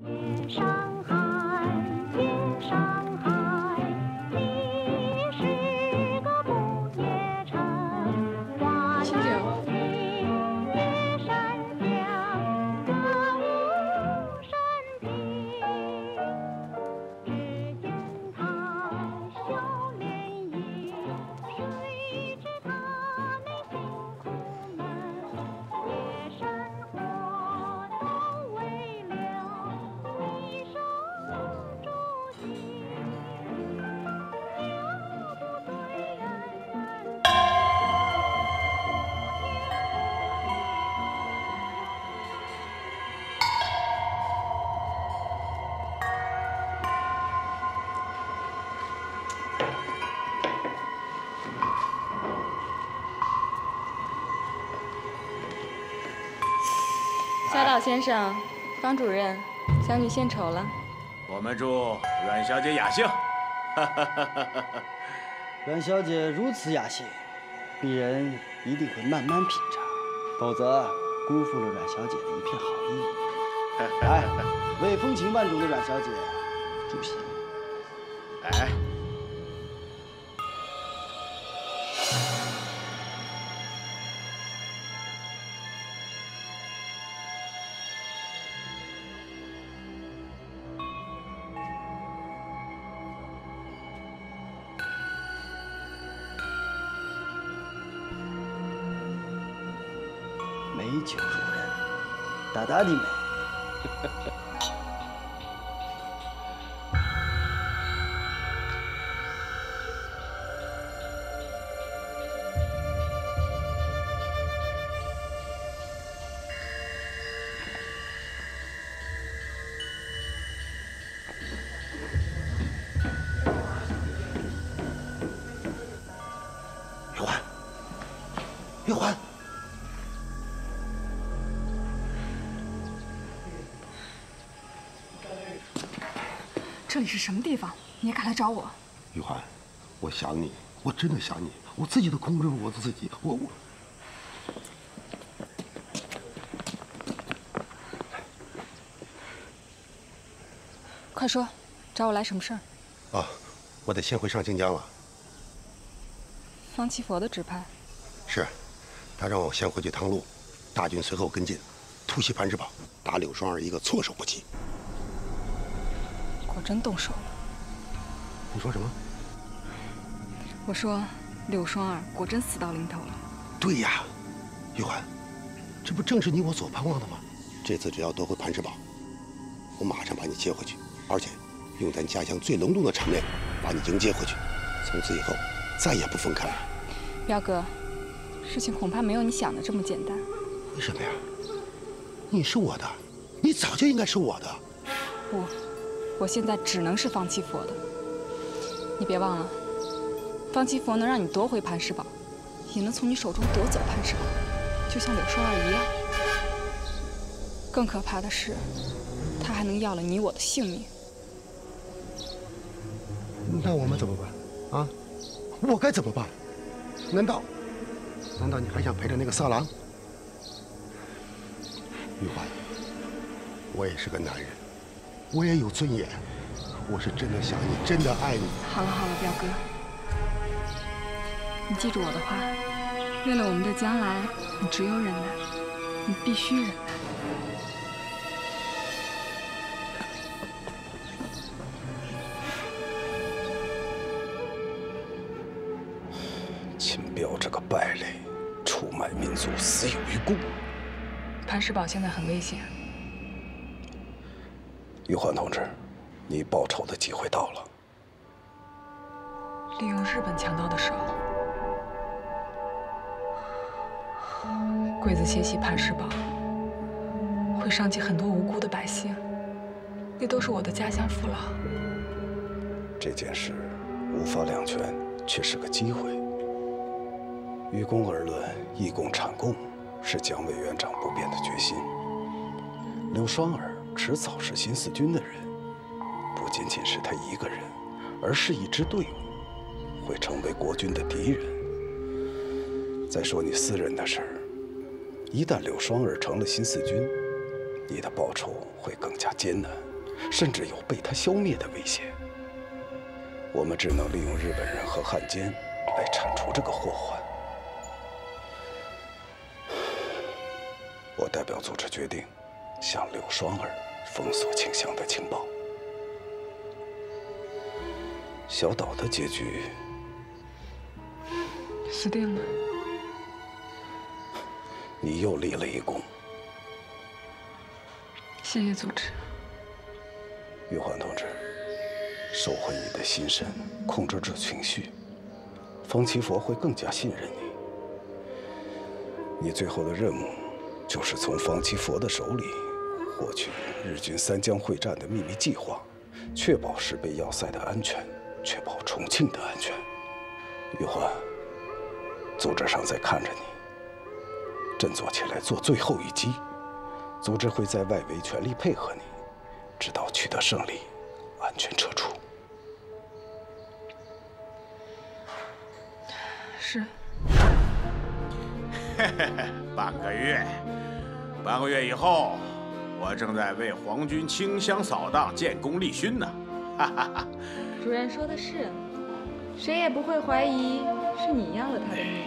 夜上先生，方主任，小女献丑了。我们祝阮小姐雅兴。阮小姐如此雅兴，鄙人一定会慢慢品尝，否则辜负了阮小姐的一片好意。来，为风情万种的阮小姐祝席。大大这里是什么地方？你也敢来找我？玉环，我想你，我真的想你，我自己都控制不住我自己，我我。快说，找我来什么事儿？啊，我得先回上清江了。方七佛的指派。是，他让我先回去趟路，大军随后跟进，突袭潘世宝，打柳双儿一个措手不及。果真动手了。你说什么？我说柳双儿果真死到临头了。对呀，玉环，这不正是你我所盼望的吗？这次只要夺回潘世宝，我马上把你接回去，而且用咱家乡最隆重的场面把你迎接回去，从此以后再也不分开。彪哥，事情恐怕没有你想的这么简单。为什么呀？你是我的，你早就应该是我的。不。我现在只能是方七佛的，你别忘了，方七佛能让你夺回磐石堡，也能从你手中夺走磐石堡，就像柳双儿一样。更可怕的是，他还能要了你我的性命。那我们怎么办？啊，我该怎么办？难道，难道你还想陪着那个色狼？玉环，我也是个男人。我也有尊严，我是真的想你，真的爱你。好了好了，彪哥，你记住我的话，为了我们的将来，你只有忍耐，你必须忍耐。秦彪这个败类，出卖民族，死有余辜。潘石宝现在很危险。玉环同志，你报仇的机会到了。利用日本强盗的手，鬼子窃袭磐石堡，会伤及很多无辜的百姓，那都是我的家乡父老。这件事无法两全，却是个机会。于公而论，义共产共是蒋委员长不变的决心。刘双儿。迟早是新四军的人，不仅仅是他一个人，而是一支队伍，会成为国军的敌人。再说你私人的事儿，一旦柳双儿成了新四军，你的报仇会更加艰难。甚至有被他消灭的危险。我们只能利用日本人和汉奸来铲除这个祸患。我代表组织决定，向柳双儿封锁清乡的情报。小岛的结局死定了。你又立了一功。谢谢组织。玉环同志，收回你的心神，控制住情绪，方奇佛会更加信任你。你最后的任务，就是从方奇佛的手里获取日军三江会战的秘密计划，确保石碑要塞的安全，确保重庆的安全。玉环，组织上在看着你，振作起来，做最后一击。组织会在外围全力配合你，直到取得胜利，安全撤出。是。半个月，半个月以后，我正在为皇军清乡扫荡、建功立勋呢。哈 哈主任说的是，谁也不会怀疑是你要了他的命。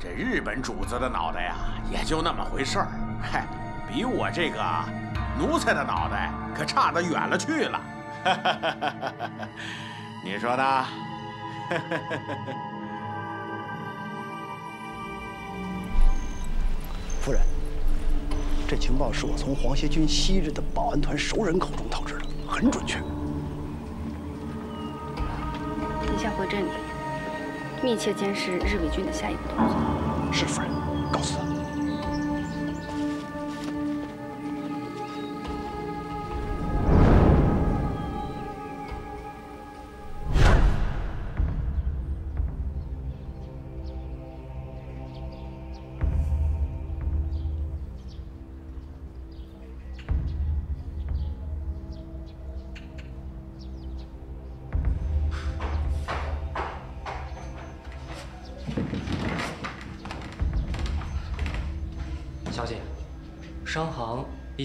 这日本主子的脑袋呀，也就那么回事儿，嗨，比我这个奴才的脑袋可差得远了去了。你说呢？夫人。这情报是我从皇协军昔日的保安团熟人口中得知的，很准确。你先回镇里，密切监视日伪军的下一步动作。是夫人，告诉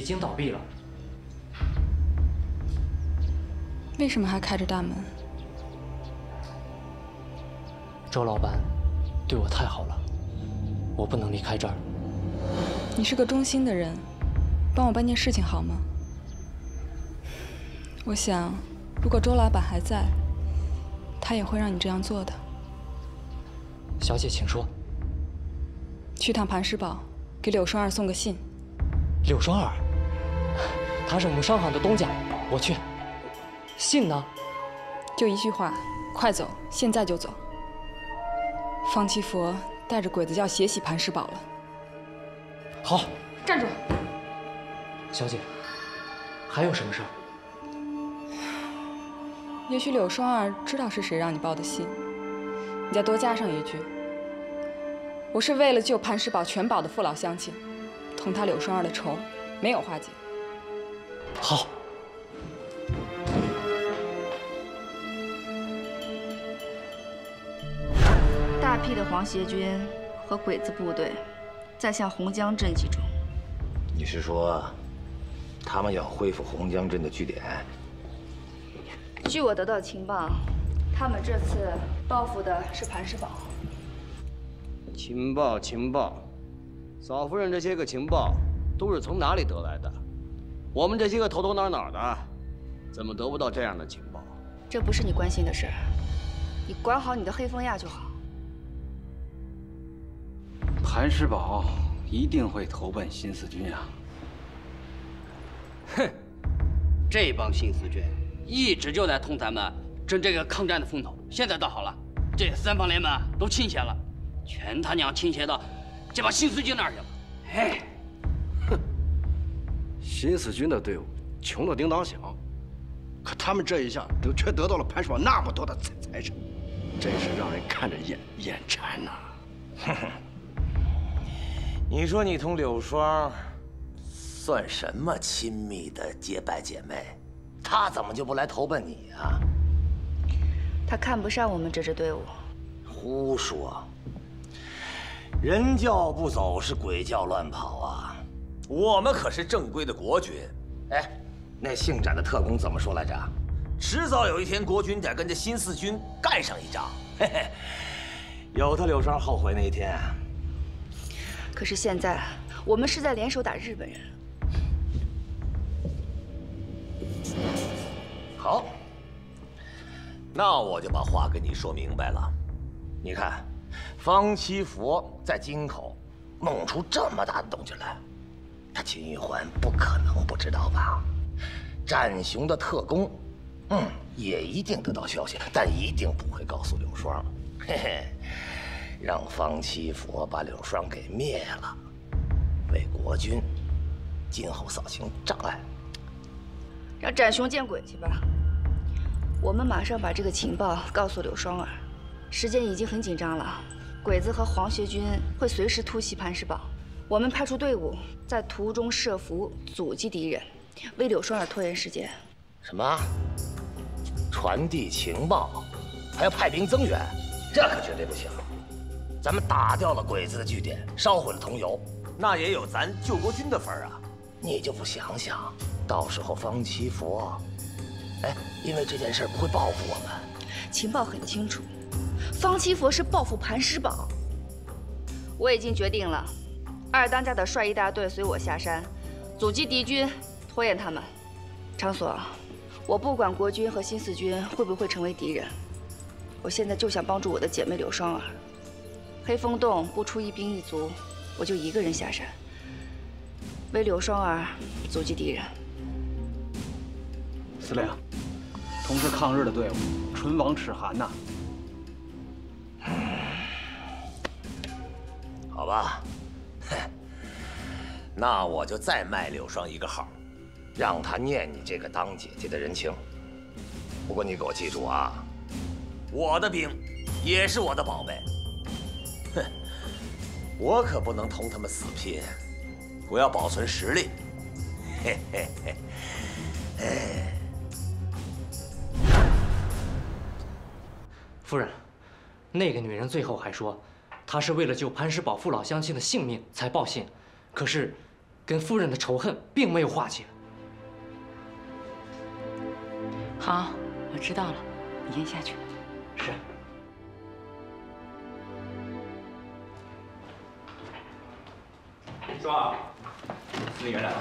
经倒闭了，为什么还开着大门？周老板对我太好了，我不能离开这儿。你是个忠心的人，帮我办件事情好吗？我想，如果周老板还在，他也会让你这样做的。小姐，请说。去趟磐石堡，给柳双儿送个信。柳双儿，他是我们商行的东家，我去。信呢？就一句话，快走，现在就走。方七佛带着鬼子要血洗磐石堡了。好，站住！小姐，还有什么事儿？也许柳双儿知道是谁让你报的信，你再多加上一句：我是为了救磐石堡全堡的父老乡亲。同他柳双儿的仇没有化解。好。大批的皇协军和鬼子部队在向洪江镇集中。你是说，他们要恢复洪江镇的据点？据我得到情报，他们这次报复的是磐石堡。情报，情报。嫂夫人，这些个情报都是从哪里得来的？我们这些个头头脑脑的，怎么得不到这样的情报？这不是你关心的事，你管好你的黑风亚就好。磐石宝一定会投奔新四军啊！哼，这帮新四军一直就在同咱们争这个抗战的风头，现在倒好了，这三方联盟都倾斜了，全他娘倾斜到。这帮新四军那儿去了？哎，哼！新四军的队伍穷的叮当响，可他们这一下都却得到了潘爽那么多的财财产，真是让人看着眼眼馋呐！哼哼，你说你同柳霜算什么亲密的结拜姐妹？她怎么就不来投奔你啊？她看不上我们这支队伍。胡说！人叫不走，是鬼叫乱跑啊！我们可是正规的国军。哎，那姓展的特工怎么说来着？迟早有一天，国军得跟这新四军干上一仗。嘿嘿，有他柳双后悔那一天。可是现在，我们是在联手打日本人。好，那我就把话跟你说明白了。你看，方七佛在京口弄出这么大的动静来，他秦玉环不可能不知道吧？展雄的特工，嗯，也一定得到消息，但一定不会告诉柳双。嘿嘿，让方七佛把柳双给灭了，为国军今后扫清障碍。让展雄见鬼去吧！我们马上把这个情报告诉柳双儿。时间已经很紧张了，鬼子和黄学军会随时突袭磐石堡。我们派出队伍在途中设伏阻击敌人，为柳双儿拖延时间。什么？传递情报，还要派兵增援？这可绝对不行！咱们打掉了鬼子的据点，烧毁了桐油，那也有咱救国军的份儿啊！你就不想想，到时候方七佛，哎，因为这件事不会报复我们？情报很清楚。方七佛是报复磐石堡，我已经决定了，二当家的率一大队随我下山，阻击敌军，拖延他们。长所，我不管国军和新四军会不会成为敌人，我现在就想帮助我的姐妹柳双儿。黑风洞不出一兵一卒，我就一个人下山，为柳双儿阻击敌人。司令，同是抗日的队伍，唇亡齿寒呐。好吧，哼 那我就再卖柳双一个号，让他念你这个当姐姐的人情。不过你给我记住啊，我的兵也是我的宝贝。哼，我可不能同他们死拼，我要保存实力。嘿嘿嘿，哎，夫人。那个女人最后还说，她是为了救潘石堡父老乡亲的性命才报信，可是，跟夫人的仇恨并没有化解。好，我知道了，你先下去。是。说，司令员来了。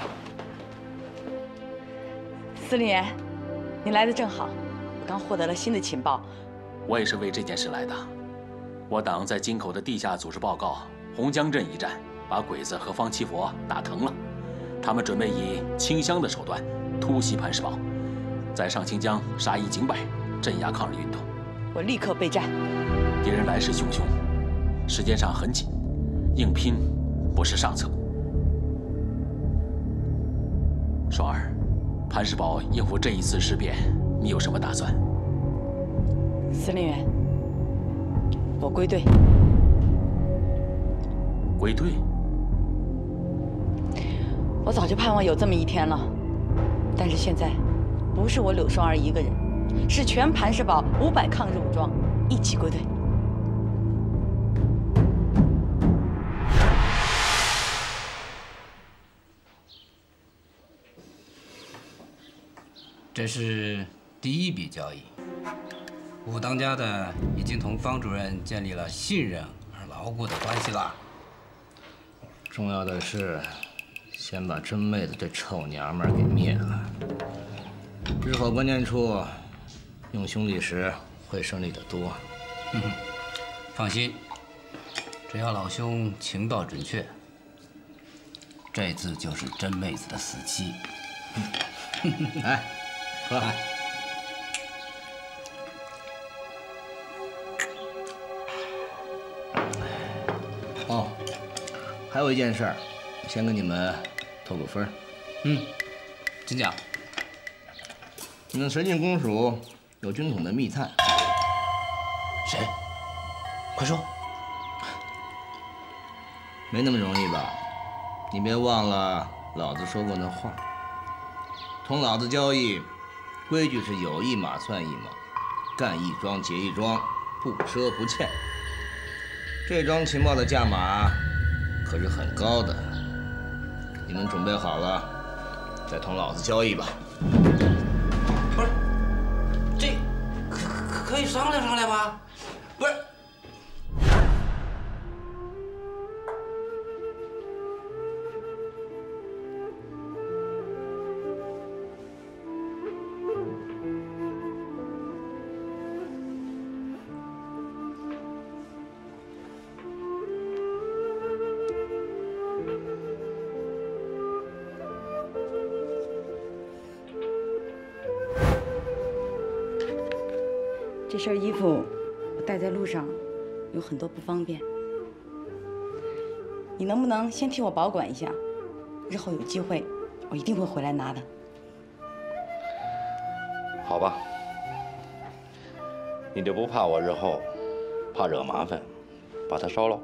司令员，你来的正好，我刚获得了新的情报。我也是为这件事来的。我党在京口的地下组织报告，洪江镇一战把鬼子和方七佛打疼了，他们准备以清乡的手段突袭磐石堡，在上清江杀一儆百，镇压抗日运动。我立刻备战。敌人来势汹汹，时间上很紧，硬拼不是上策。双儿，磐石堡应付这一次事变，你有什么打算？司令员。我归队。归队。我早就盼望有这么一天了，但是现在，不是我柳双儿一个人，是全磐石堡五百抗日武装一起归队。这是第一笔交易。武当家的已经同方主任建立了信任而牢固的关系了。重要的是，先把真妹子这臭娘们给灭了。日后关键处用兄弟时会顺利得多。放心，只要老兄情报准确，这次就是真妹子的死期。来，喝。有一件事儿，先跟你们透个风嗯，请讲。你们神境公署有军统的密探。谁？快说。没那么容易吧？你别忘了老子说过那话。同老子交易，规矩是有一码算一码，干一桩结一桩，不赊不欠。这桩情报的价码可是很高的，你们准备好了，再同老子交易吧。身衣服我带在路上有很多不方便，你能不能先替我保管一下？日后有机会，我一定会回来拿的。好吧，你就不怕我日后怕惹麻烦，把它烧了？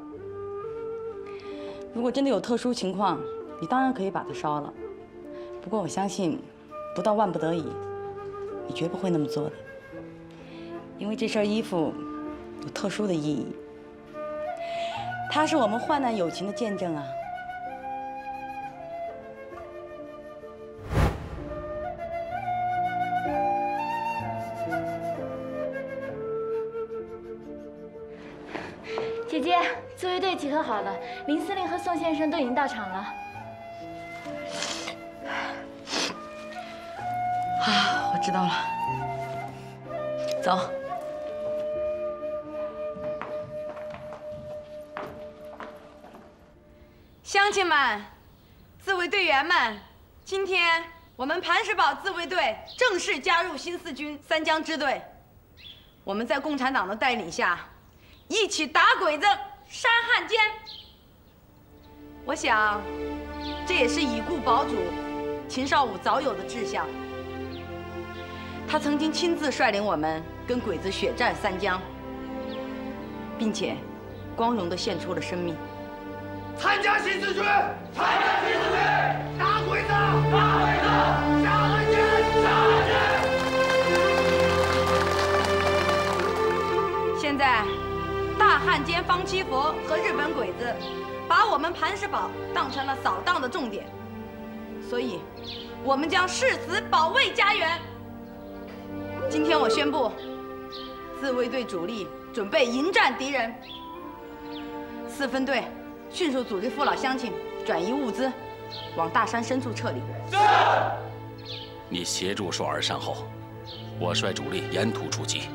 如果真的有特殊情况，你当然可以把它烧了。不过我相信，不到万不得已，你绝不会那么做的。因为这身衣服有特殊的意义，它是我们患难友情的见证啊！姐姐，自卫队集合好了，林司令和宋先生都已经到场了。啊，我知道了，走。乡亲们，自卫队员们，今天我们磐石堡自卫队正式加入新四军三江支队。我们在共产党的带领下，一起打鬼子、杀汉奸。我想，这也是已故堡主秦少武早有的志向。他曾经亲自率领我们跟鬼子血战三江，并且光荣地献出了生命。参加新四军，参加新四军，打鬼子，打鬼子，杀汉奸，杀汉奸。现在，大汉奸方七佛和日本鬼子把我们磐石堡当成了扫荡的重点，所以，我们将誓死保卫家园。今天我宣布，自卫队主力准备迎战敌人。四分队。迅速组织父老乡亲转移物资，往大山深处撤离。是。你协助双儿善后，我率主力沿途出击，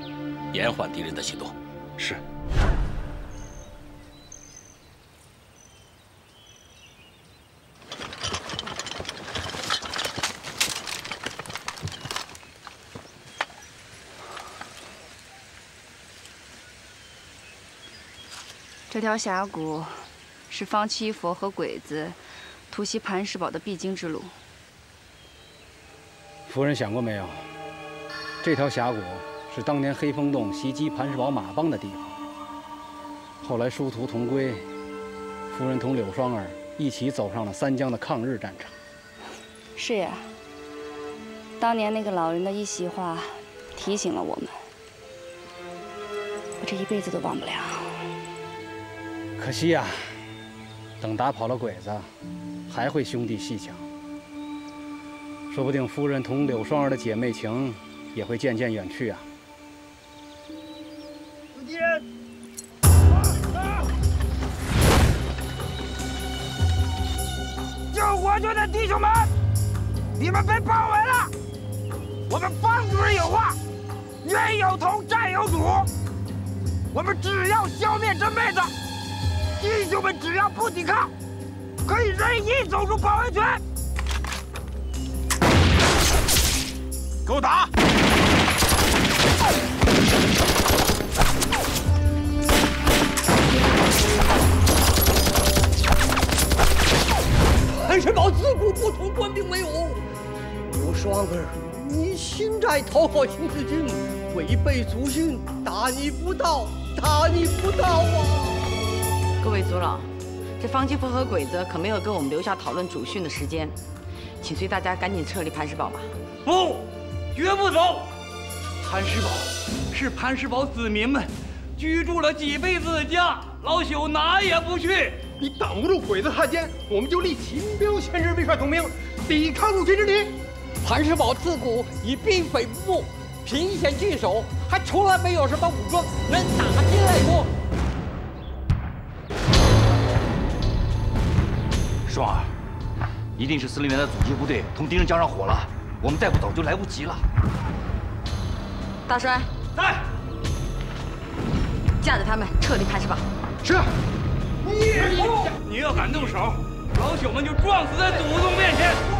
延缓敌人的行动。是。这条峡谷。是方七佛和鬼子突袭磐石堡的必经之路。夫人想过没有？这条峡谷是当年黑风洞袭击磐石堡马帮的地方。后来殊途同归，夫人同柳双儿一起走上了三江的抗日战场。是呀，当年那个老人的一席话，提醒了我们，我这一辈子都忘不了。可惜呀。等打跑了鬼子，还会兄弟戏强。说不定夫人同柳双儿的姐妹情也会渐渐远去啊。敌人！救国军的弟兄们，你们被包围了。我们方主任有话：冤有头，债有主。我们只要消灭这妹子。弟兄们，只要不抵抗，可以任意走出包围圈。给我打！磐石堡自古不同官兵为伍。刘双儿，你侵寨讨好新四军，违背祖训，大逆不道，大逆不道啊！各位族老，这方继福和鬼子可没有给我们留下讨论主训的时间，请随大家赶紧撤离磐石堡吧。不，绝不走。磐石堡是磐石堡子民们居住了几辈子的家，老朽哪也不去。你挡不住鬼子汉奸，我们就立秦彪先生为帅统兵，抵抗入侵之敌。磐石堡自古以兵匪不睦，贫险据守，还从来没有什么武装能打进来过。双儿，一定是司令员的阻击部队同敌人交上火了，我们再不走就来不及了。大帅在，架着他们撤离排石堡。是。你你要敢动手，老朽们就撞死在祖宗面前。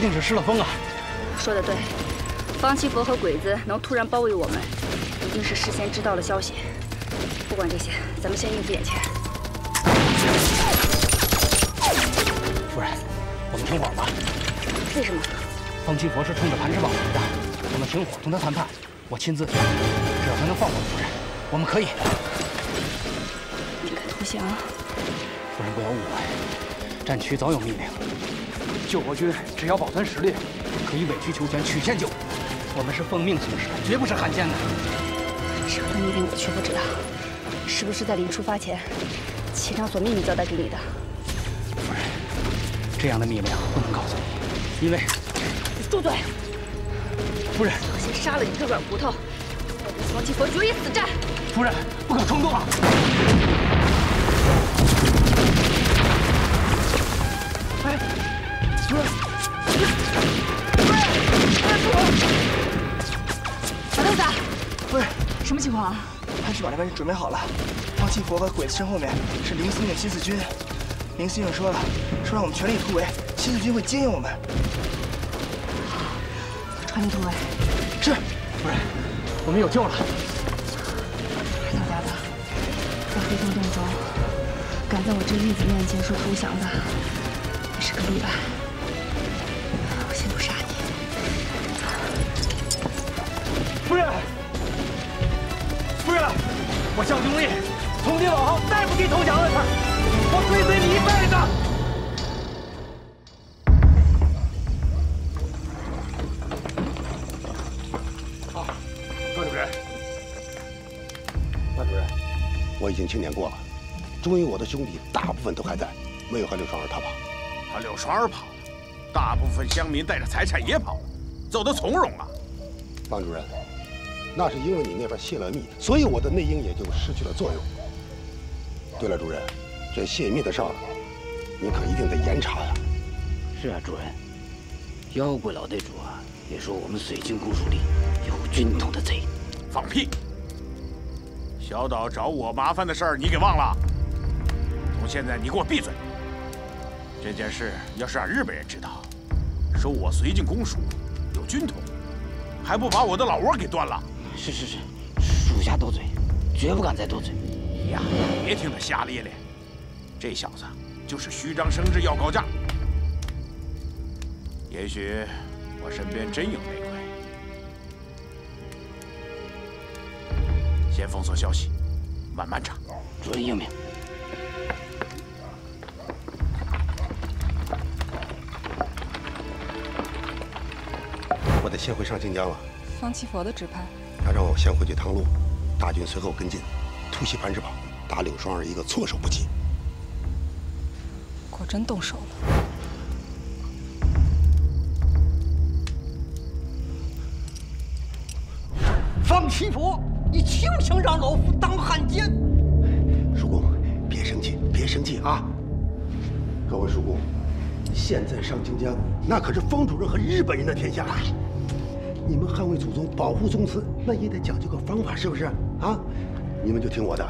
一定是失了风啊！说的对，方七佛和鬼子能突然包围我们，一定是事先知道了消息。不管这些，咱们先应付眼前。夫人，我们停火吧。为什么？方七佛是冲着磐石堡来的，我们停火同他谈判，我亲自，只要他能放过夫人，我们可以。你敢投降？夫人不要误会，战区早有命令，救国军只要保存实力，可以委曲求全，曲线救国。我们是奉命行事，绝不是汉奸的。什么密令我却不知道，是不是在临出发前，秦长所秘密交代给你的？夫人，这样的秘密令不能告诉你，因为……你住嘴！夫人，我先杀了你这软骨头，我跟双七佛决一死战。夫人，不可冲动啊！哎，夫人，小豆子，夫人，什么情况啊？潘石把那边准备好了，方七佛和鬼子身后面是林司令新四军。林司令说了，说让我们全力突围，新四军会接应我们。全力突围。是，夫人，我们有救了。老家的，在黑风洞中，敢在我这玉子面前说投降的，也是个例外。我项兄弟从今往后再不提投降二字，我追随你一辈子。好，段主任，段主任，我已经清点过了，追我的兄弟大部分都还在，没有和柳双儿逃跑。他柳双儿跑了，大部分乡民带着财产也跑了，走得从容啊。方主任，那是因为你那边泄了密，所以我的内应也就失去了作用。对了，主任，这泄密的事儿，你可一定得严查呀。是啊，主任。妖怪老队主啊，也说我们水军公署里有军统的贼。放屁！小岛找我麻烦的事儿你给忘了？从现在你给我闭嘴！这件事要是让日本人知道，说我绥靖公署有军统，还不把我的老窝给端了？是是是，属下多嘴，绝不敢再多嘴。你呀，别听他瞎咧咧，这小子就是虚张声势要高价。也许我身边真有内鬼。先封锁消息，慢慢查。主任英明。我得先回上清江了。方七佛的指派，他让我先回去趟路，大军随后跟进，突袭磐石堡，打柳双儿一个措手不及。果真动手了。方七佛，你休想让老夫当汉奸！叔公，别生气，别生气啊！各位叔公，现在上清江，那可是方主任和日本人的天下。你们捍卫祖宗、保护宗祠，那也得讲究个方法，是不是？啊，你们就听我的，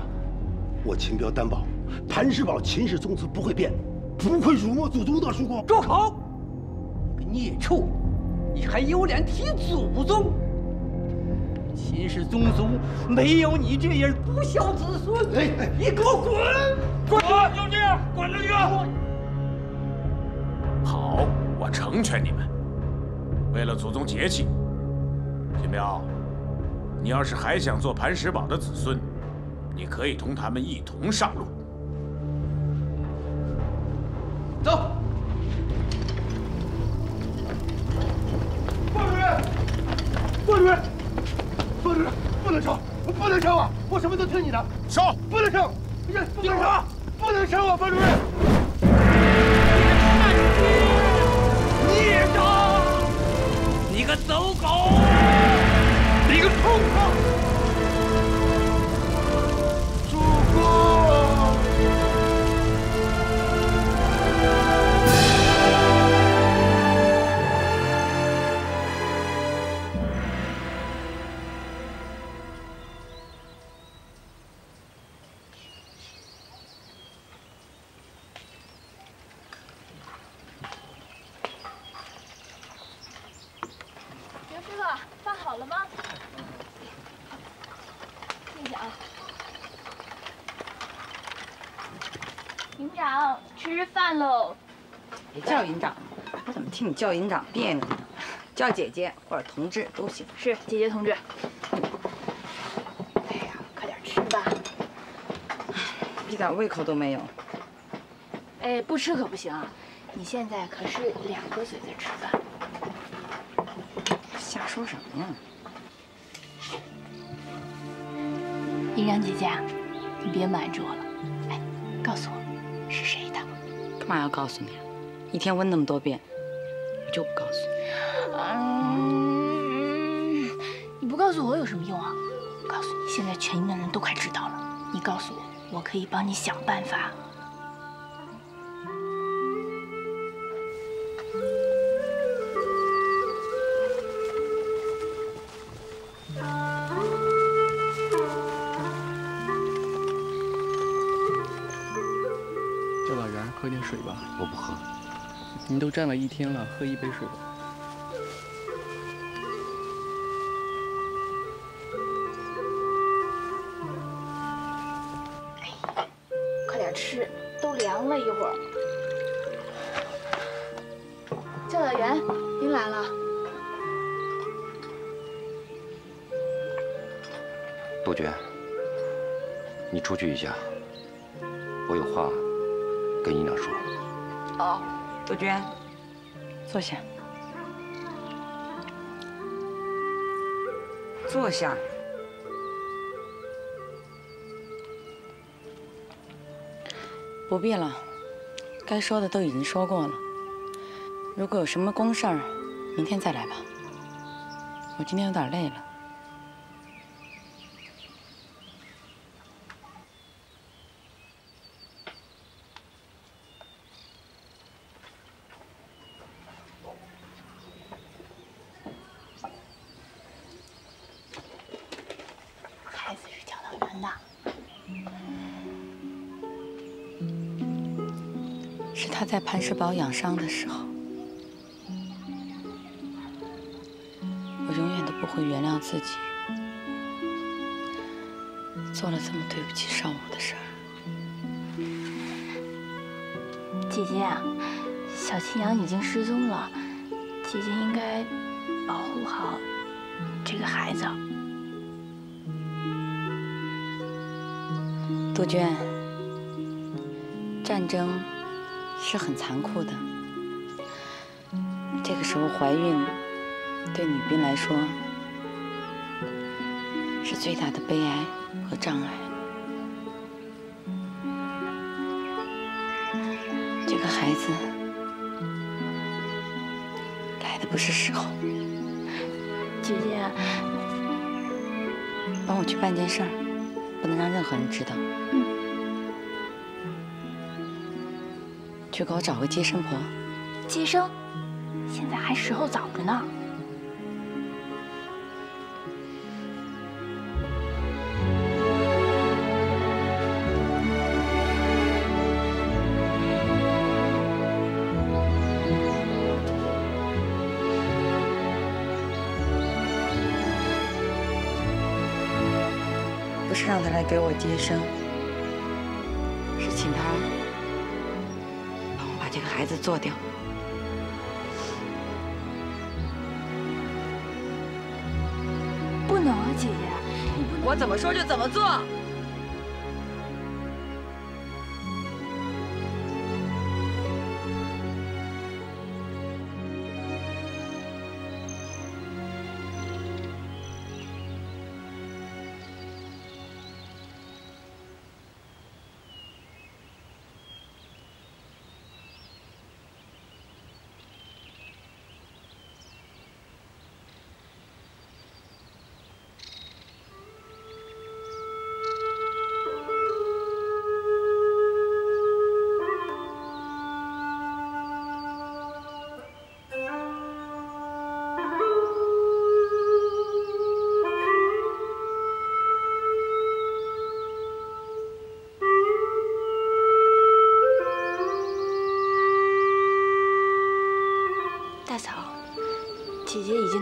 我秦彪担保，磐石堡秦氏宗祠不会变，不会辱没祖宗的。叔公，住口！你个孽畜，你还有脸提祖宗？秦氏宗族没有你这样不孝子孙！哎哎，你给我滚！滚！就这样，滚出去！好我成全你们。为了祖宗节气，金彪，你要是还想做磐石堡的子孙，你可以同他们一同上路。走。方主任，方主任，方主任，不能撤，不能撤啊！我什么都听你的。烧！不能撤！不能撤！不能撤啊！方主任。孽障！你个走狗！你个畜生！饭喽。别叫营长，我怎么听你叫营长别扭呢？叫姐姐或者同志都行。是姐姐同志。哎呀，快点吃吧。一点胃口都没有。哎，不吃可不行啊！你现在可是两个嘴在吃饭。瞎说什么呀？营长姐姐，你别瞒着我了。干嘛要告诉你？一天问那么多遍，我就不告诉你。嗯，你不告诉我有什么用啊？告诉你，现在全营的人都快知道了。你告诉我，我可以帮你想办法。喝点水吧。我不喝。您都站了一天了，喝一杯水吧。快点吃，都凉了一会儿。教导员，您来了。杜鹃，你出去一下，我有话跟姨娘说。哦，杜鹃，坐下。坐下。不必了，该说的都已经说过了。如果有什么公事儿，明天再来吧。我今天有点累了。在磐石堡养伤的时候，我永远都不会原谅自己，做了这么对不起少武的事儿。姐姐啊，小青阳已经失踪了，姐姐应该保护好这个孩子。杜鹃，战争是很残酷的，这个时候怀孕，对女兵来说是最大的悲哀和障碍。这个孩子来的不是时候，姐姐，帮我去办件事儿，不能让任何人知道。去给我找个接生婆。接生，现在还时候早着呢。不是让他来给我接生，给孩子做掉。不能啊姐姐。我怎么说就怎么做。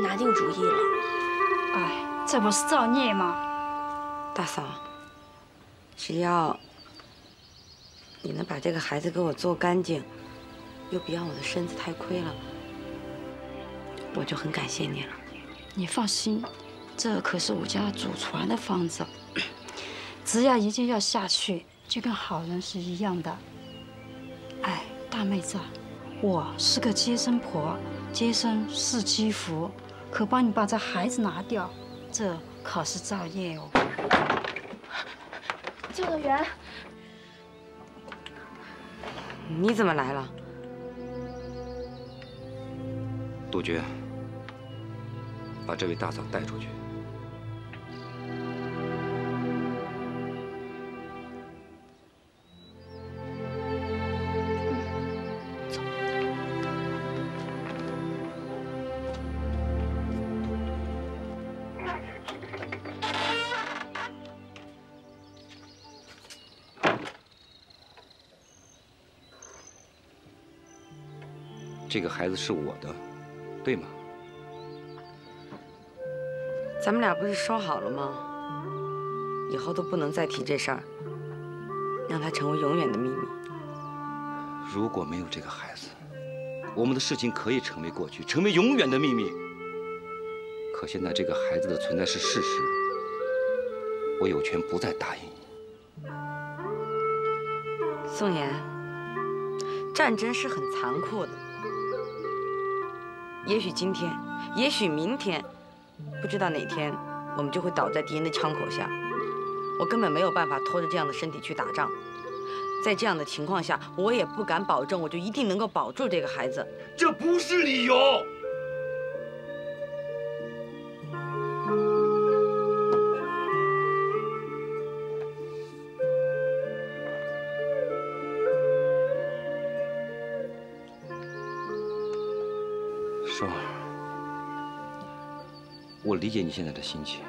拿定主意了。哎，这不是造孽吗？大嫂，只要你能把这个孩子给我做干净，又不让我的身子太亏了，我就很感谢你了。你放心，这可是我家祖传的方子，只要一剂药下去，就跟好人是一样的。哎，大妹子，我是个接生婆，接生是积福，可帮你把这孩子拿掉，这可是造业哦。救救员！你怎么来了？杜鹃，把这位大嫂带出去。这个孩子是我的，对吗？咱们俩不是说好了吗？以后都不能再提这事儿，让它成为永远的秘密。如果没有这个孩子，我们的事情可以成为过去，成为永远的秘密。可现在这个孩子的存在是事实，我有权不再答应你。宋妍，战争是很残酷的。也许今天，也许明天，不知道哪天，我们就会倒在敌人的枪口下。我根本没有办法拖着这样的身体去打仗。在这样的情况下，我也不敢保证我就一定能够保住这个孩子。这不是理由。我理解你现在的心情。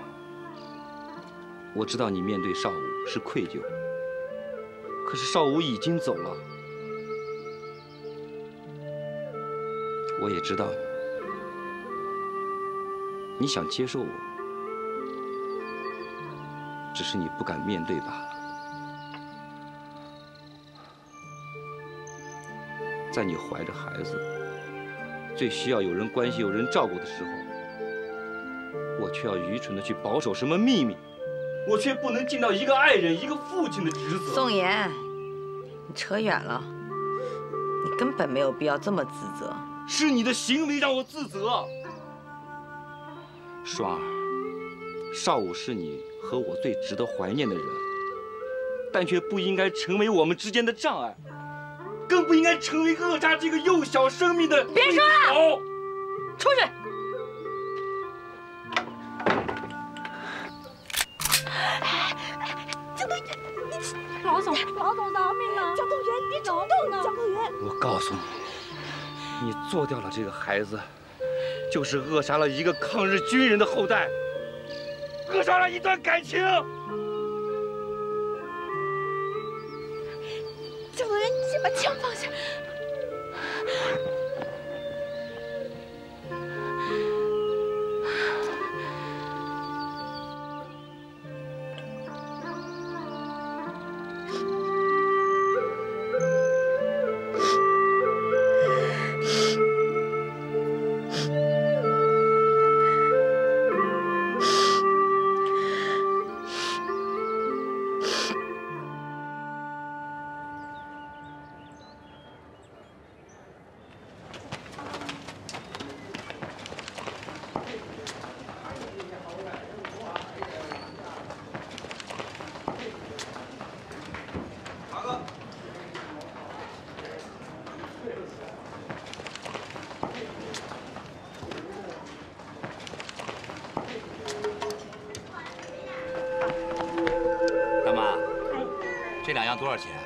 我知道你面对少武是愧疚，可是少武已经走了。我也知道你想接受我，只是你不敢面对罢了。在你怀着孩子。最需要有人关心、有人照顾的时候，却要愚蠢的去保守什么秘密，我却不能尽到一个爱人、一个父亲的职责。宋妍，你扯远了，你根本没有必要这么自责。是你的行为让我自责。双儿，少武是你和我最值得怀念的人，但却不应该成为我们之间的障碍。更不应该成为扼杀这个幼小生命的别说了，出去！老总，老总饶命啊！江东元，别冲动啊！江东元，我告诉你，你做掉了这个孩子，就是扼杀了一个抗日军人的后代，扼杀了一段感情。蒋动员，你先把枪放下。多少钱？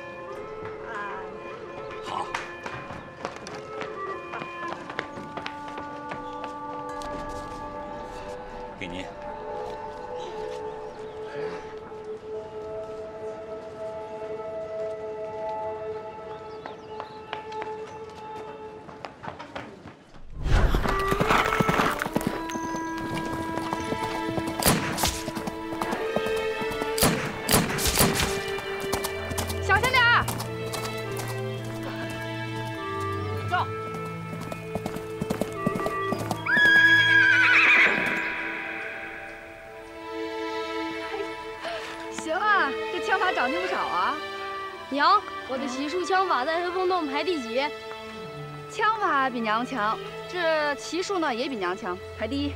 娘强，这骑术呢也比娘强，排第一。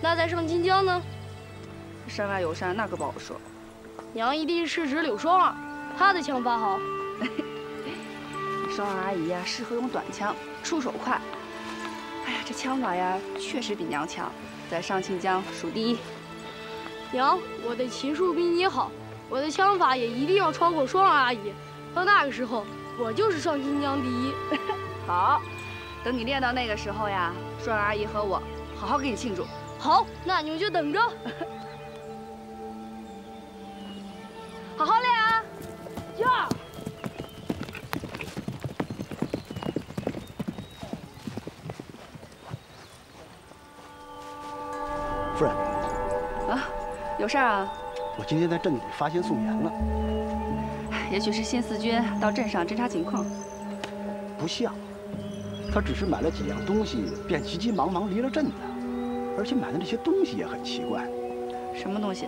那在上清江呢？山外有山，那可不好说。娘一定是指柳双儿，她的枪法好。双儿阿姨呀，适合用短枪，出手快。哎呀，这枪法呀，确实比娘强，在上清江数第一。娘，我的骑术比你好，我的枪法也一定要超过双儿阿姨。到那个时候，我就是上清江第一。好，等你练到那个时候呀，双儿阿姨和我好好给你庆祝。好，那你们就等着。好好练啊！呀！夫人，啊，有事儿啊？我今天在镇里发现宋岩了，也许是新四军到镇上侦察情况。不像，他只是买了几样东西，便急急忙忙离了镇子，而且买的那些东西也很奇怪。什么东西？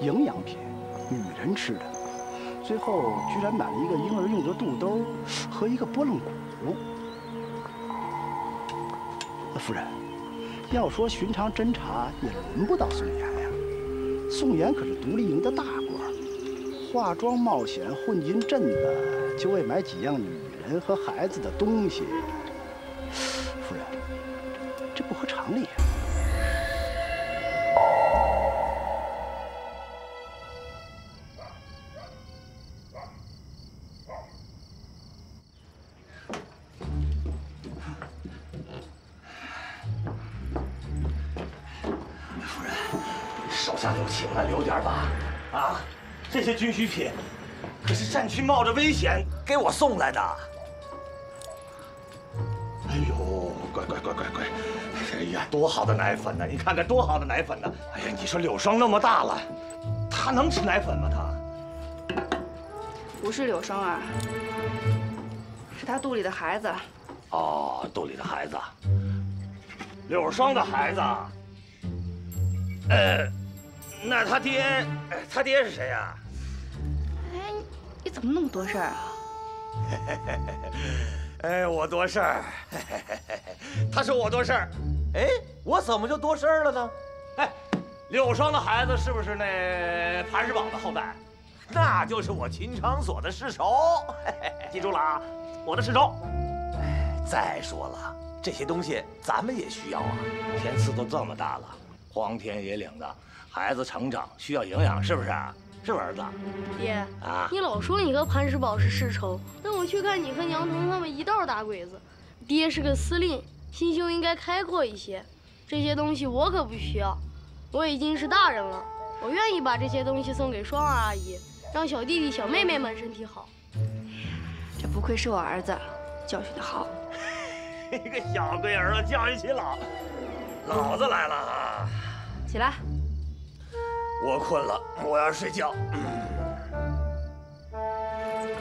营养品，女人吃的。最后居然买了一个婴儿用的肚兜和一个拨浪鼓。夫人，要说寻常侦查也轮不到宋岩呀。宋岩可是独立营的大官，化妆冒险混进镇子，就为买几样女人和孩子的东西。手下留情了，留点吧。啊，这些军需品可是战区冒着危险给我送来的。哎呦，乖乖乖乖乖！哎呀，多好的奶粉呢！你看看多好的奶粉呢！哎呀，你说柳霜那么大了，她能吃奶粉吗？她不是柳霜啊，是她肚里的孩子。哦，肚里的孩子，柳霜的孩子。呃，那他爹，他爹是谁呀？哎，你怎么那么多事儿啊？哎，我多事儿。他说我多事儿，哎，我怎么就多事儿了呢？哎，柳霜的孩子是不是那磐石堡的后代？那就是我秦昌所的世仇。记住了啊，我的世仇。哎，再说了，这些东西咱们也需要啊。天赐都这么大了。荒天野岭的，孩子成长需要营养，是不是？是不是儿子？爹啊，你老说你和潘石宝是世仇，但我却看你和娘童他们一道打鬼子。爹是个司令，心胸应该开阔一些。这些东西我可不需要，我已经是大人了，我愿意把这些东西送给双儿阿姨，让小弟弟小妹妹们身体好。这不愧是我儿子，教训的好。一个小龟儿子教育起老，老子来了啊！起来，我困了，我要睡觉。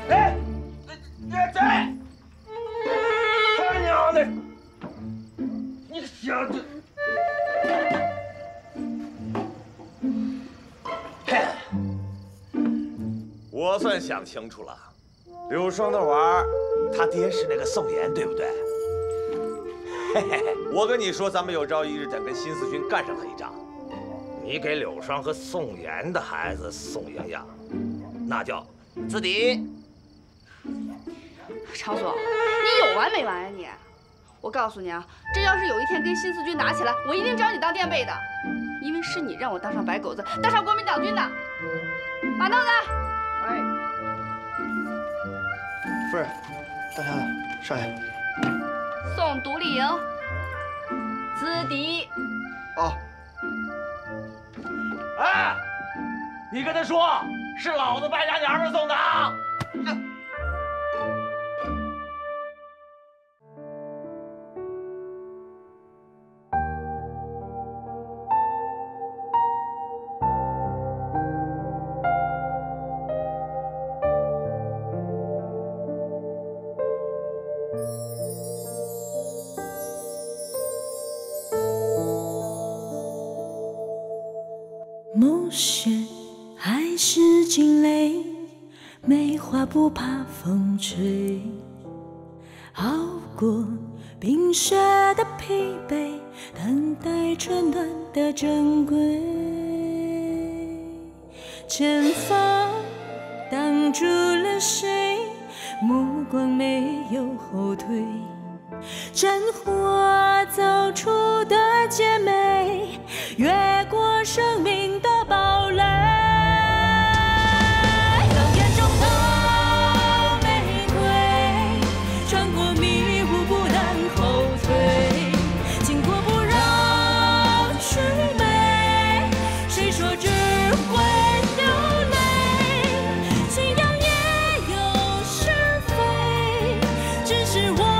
哎，这这，他娘的！你小子！我算想清楚了，柳霜的娃儿，他爹是那个宋岩，对不对？嘿嘿嘿，我跟你说，咱们有朝一日得跟新四军干上他一仗。你给柳霜和宋岩的孩子送营养，那叫资敌。常总，你有完没完啊你！我告诉你啊，这要是有一天跟新四军打起来，我一定找你当垫背的，因为是你让我当上白狗子，当上国民党军的。马豆子，哎，夫人，大虾子，少爷，送独立营，资敌。哦。你跟他说是老子败家娘们送的啊。不怕风吹。是我